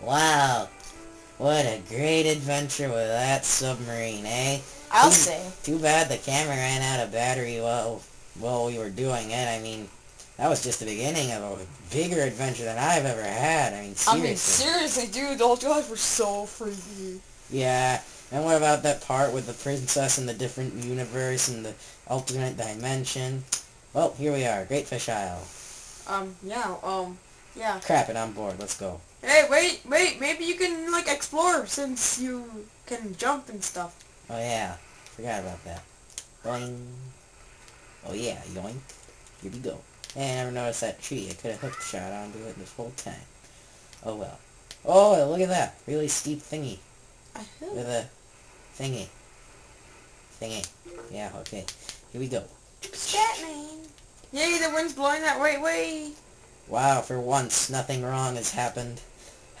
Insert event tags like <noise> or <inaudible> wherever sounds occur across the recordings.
Wow. What a great adventure with that submarine, eh? I'll Too- say. Too bad the camera ran out of battery while, while we were doing it. I mean, that was just the beginning of a bigger adventure than I've ever had. I mean, seriously. I mean, seriously. dude, those guys were so freaky. Yeah, and what about that part with the princess and the different universe and the alternate dimension? Well, here we are, Great Fish Isle. Um, yeah, um, yeah. Crap it, I'm bored. Let's go. Hey, wait, wait, maybe you can, like, explore since you can jump and stuff. Oh yeah, forgot about that. Boing. Oh yeah, yoink. Here we go. Hey, I never noticed that tree. I could have hooked shot onto it this whole time. Oh well. Oh, look at that. Really steep thingy. I. With a thingy. Thingy. Yeah, okay. Here we go. Batman. Yay, the wind's blowing that way, way. Wow, for once, nothing wrong has happened. <sighs>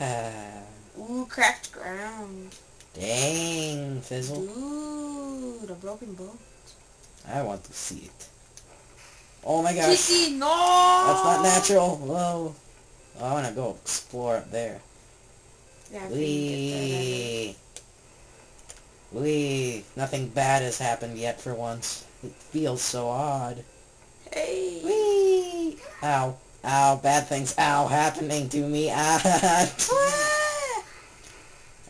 Ooh, cracked ground. Dang, Fizzle. Ooh, the broken boat. I want to see it. Oh my gosh. Kiki, no! That's not natural. Whoa. Oh, I want to go explore up there. Yeah, we Wee. Wee. Nothing bad has happened yet for once. It feels so odd. Hey. Wee. Ow. Ow. Bad things. Ow. Happening to me. Ah. <laughs> Ah!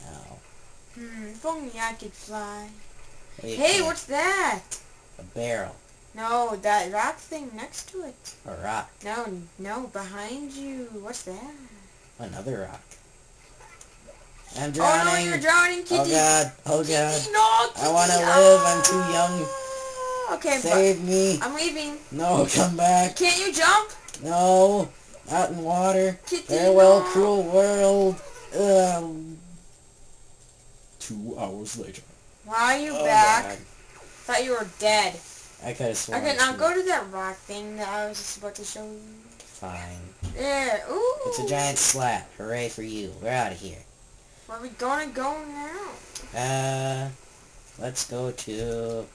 Ow. Hmm, if only I could fly. You Hey, what's that? A barrel. No, that rock thing next to it. A rock. No, no, behind you. What's that? Another rock. I'm drowning. Oh no, you're drowning, Kitty. Oh god. Oh god. Kitty, no, Kitty. I wanna live, I'm too young. Ah, Okay, Save me. I'm leaving. No, come back. Can't you jump? No. Out in water. Kitty, Farewell, no. cruel world. Um, two hours later. Why are you Oh, back? God. Thought you were dead. I could have sworn. Okay, now go to that rock thing that I was just about to show you. Fine. There. Ooh. It's a giant slat. Hooray for you. We're out of here. Where we gonna go now? Uh, let's go to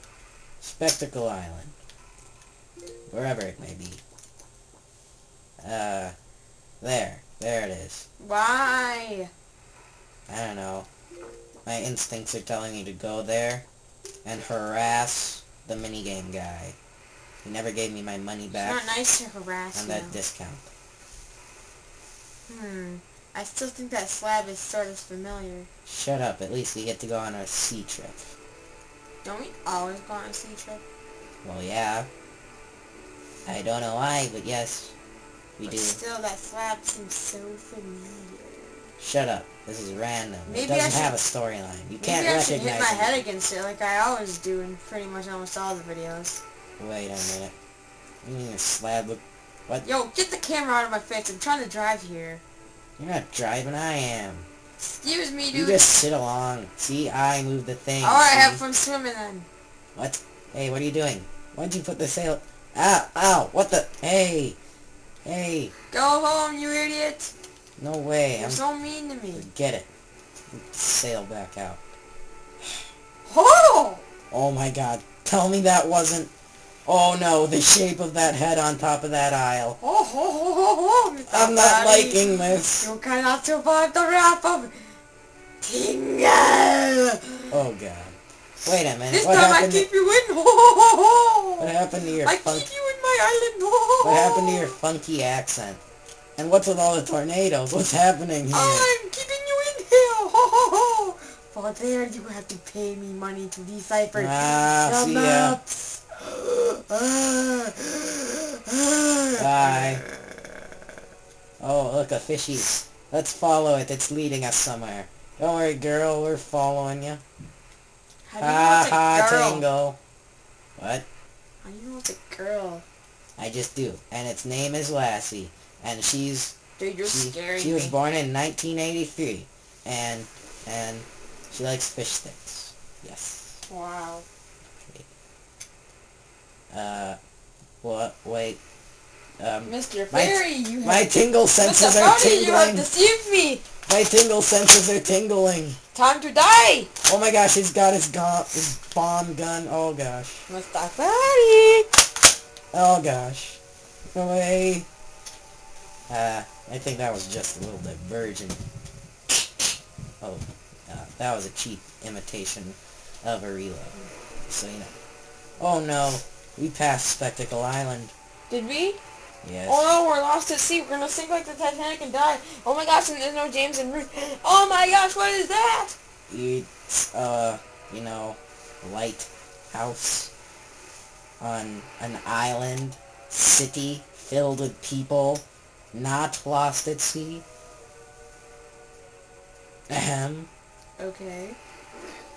Spectacle Island. Wherever it may be. Uh, there. There it is. Why? I don't know. My instincts are telling me to go there and harass the minigame guy. He never gave me my money It's back not nice to harass on you. that discount. Hmm. I still think that slab is sort of familiar. Shut up. At least we get to go on our sea trip. Don't we always go on a sea trip? Well, yeah. I don't know why, but yes, we but do. still, that slab seems so familiar. Shut up. This is random. Maybe it I doesn't should- have a storyline. You Maybe can't I should hit my it. head against it like I always do in pretty much almost all the videos. Wait a minute. You mean a slab look... What? Yo, get the camera out of my face. I'm trying to drive here. You're not driving, I am. Excuse me, dude. You just sit along. See, I move the thing. Alright, have fun swimming then. What? Hey, what are you doing? Why'd you put the sail... Ow, ow, what the... Hey! Hey, Go home, you idiot. no way. You're I'm... so mean to me. Get it. Sail back out. Oh! Oh my god. Tell me that wasn't... Oh no, the shape of that head on top of that aisle. Oh, ho, ho, ho, ho, I'm not liking this. You cannot survive the wrath of Tingle! Oh god. Wait a minute. This what time I keep you in! Ho, ho, ho, ho. what happened to your I fun, keep you in my island! Ho, ho, ho. What happened to your funky accent? And what's with all the tornadoes? What's happening here? I'm keeping you in here! Ho, ho, ho. For there you have to pay me money to decipher Ah, the maps. Bye. Oh, look, a fishy. Let's follow it. It's leading us somewhere. Don't worry, girl. We're following you. How do you Ha ha, girl? Tango. What? You know it's a girl? I just do. And its name is Lassie. And she's Dude, you're she, scaring she was me. born in 1983. And and she likes fish sticks. Yes. Wow. Uh, what? Wait. Um, Mr. My- Fairy, you my tingle senses Mr. are Fairy, you have tingling. deceived me! My tingle senses are tingling. Time to die! Oh my gosh, he's got his gun, his bomb gun. Oh gosh. Mr. Fairy! Oh gosh. Away. Uh, I think that was just a little diversion. Oh, uh, that was a cheap imitation of a reload. So you know. Oh no, we passed Spectacle Island. Did we? Yes. Oh no, we're lost at sea. We're gonna sink like the Titanic and die. Oh my gosh, and there's no James and Ruth. Oh my gosh, what is that? It's, uh, you know, lighthouse on an island, city filled with people, not lost at sea. Ahem. Okay.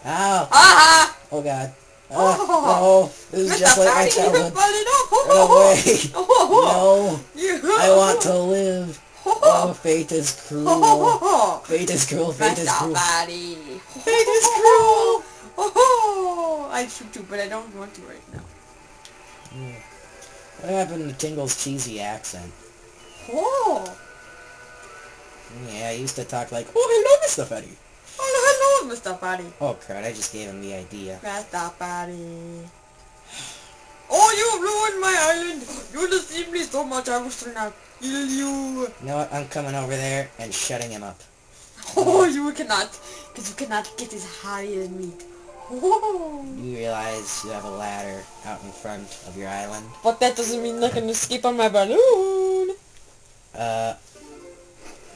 Ow! Aha! Oh god. Oh. Oh, no. This is just like my childhood. falling off. Run away. Oh, No, <laughs> I want to live. Oh, fate is cruel. <laughs> Fate is cruel, fate is cruel. Fate is cruel. Oh, <laughs> I shoot you, but I don't want to right now. What happened to Tingle's cheesy accent? Oh, Yeah, I used to talk like, oh, hello, Mr. Fatty. Oh hello, Mr. Fatty. Oh, crud, I just gave him the idea. Mr. Fatty. <sighs> Oh, you ruined my island. You deceived me so much. I was trying to kill you. You know what? I'm coming over there and shutting him up. <laughs> Oh, you cannot, because you cannot get as high as me. Oh. You realize you have a ladder out in front of your island? But that doesn't mean I can escape on my balloon. Uh,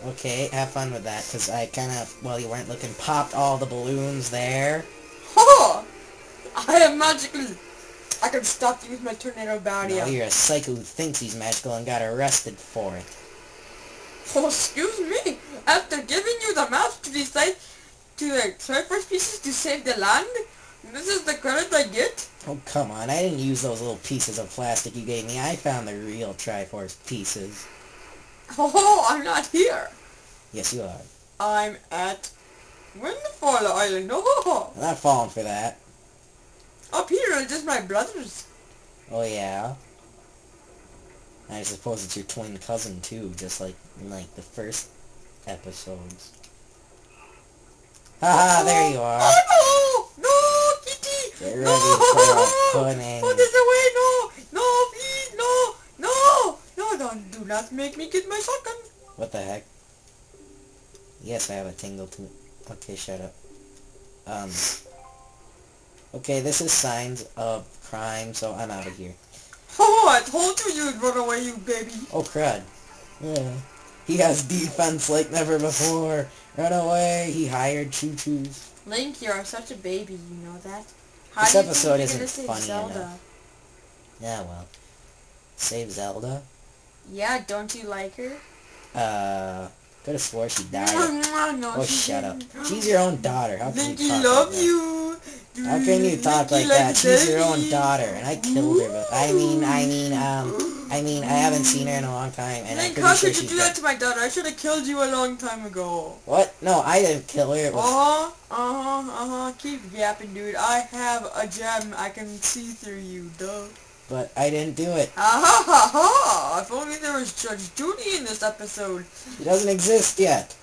okay, have fun with that, because I kind of, while you weren't looking, popped all the balloons there. Oh, <laughs> I am magical. I can stop you with my tornado bounty. Now you're a psycho who thinks he's magical and got arrested for it. Oh, excuse me. After giving you the maps to decide to uh, the Triforce pieces to save the land, this is the credit I get? Oh, come on, I didn't use those little pieces of plastic you gave me. I found the real Triforce pieces. Oh, I'm not here. Yes, you are. I'm at Windfall Island. Oh, I'm not falling for that. up here are just my brothers. Oh, yeah? I suppose it's your twin cousin, too, just like in, like, the first episodes. Haha, there you are. Oh no! No, Kitty! Get ready no! for a pudding. Not make me get my shotgun. What the heck? Yes, I have a tingle too. Okay, shut up. Um. Okay, this is signs of crime, so I'm out of here. <laughs> Oh, I told you you'd run away, you baby. Oh, crud. Yeah. He has defense like never before. Run away. He hired ChuChus. Link, you are such a baby, you know that? This you think episode isn't funny Zelda? enough. Yeah, well. Save Zelda? Yeah, don't you like her? Uh, could have swore she died. no, Oh, she shut up. <laughs> She's your own daughter. How can you talk love like that? you. How can you talk like Linky that? She's your own daughter, and I killed her. But I mean, I mean, um, I mean, I haven't seen her in a long time, and I'm pretty how sure could you do that to my daughter? I should have killed you a long time ago. What? No, I didn't kill her. Uh-huh, uh-huh, uh-huh. Keep yapping, dude. I have a gem. I can see through you, duh. But I didn't do it. Ah ha ha ha! If only there was Judge Judy in this episode. She doesn't exist yet.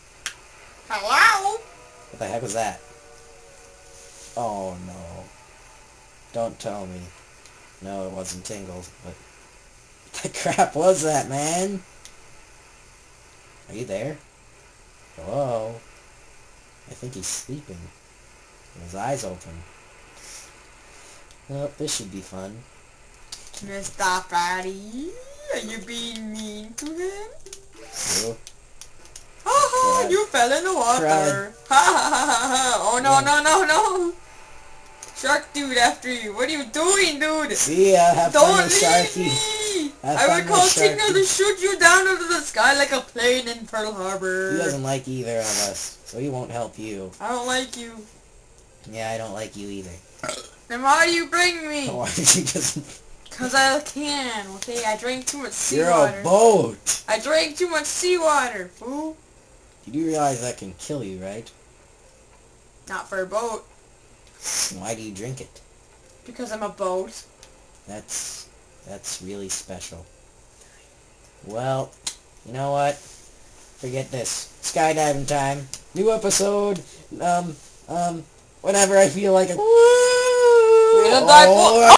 Hello? What the heck was that? Oh no. Don't tell me. No, it wasn't Tingles, but... What <laughs> the crap was that, man? Are you there? Hello? I think he's sleeping. His eyes open. Well, this should be fun. Mr. Fatty, are you being mean to him? So, Ha ha! You fell in the water. Ha ha ha ha ha! Oh no no no no! Shark dude after you. What are you doing, dude? see ya, have to Don't fun leave Sharky. me! Have I would call Sharky. to shoot you down of the sky like a plane in Pearl Harbor. He doesn't like either of us, so he won't help you. I don't like you. Yeah, I don't like you either. Then why do you bring me? <laughs> Why did you just... Cause I can, okay? I drank too much seawater. You're a boat! I drank too much seawater, fool. You do realize that can kill you, right? Not for a boat. Why do you drink it? Because I'm a boat. That's that's really special. Well, you know what? Forget this. Skydiving time. New episode. Um, um, whenever I feel like it. We're gonna die for- Oh,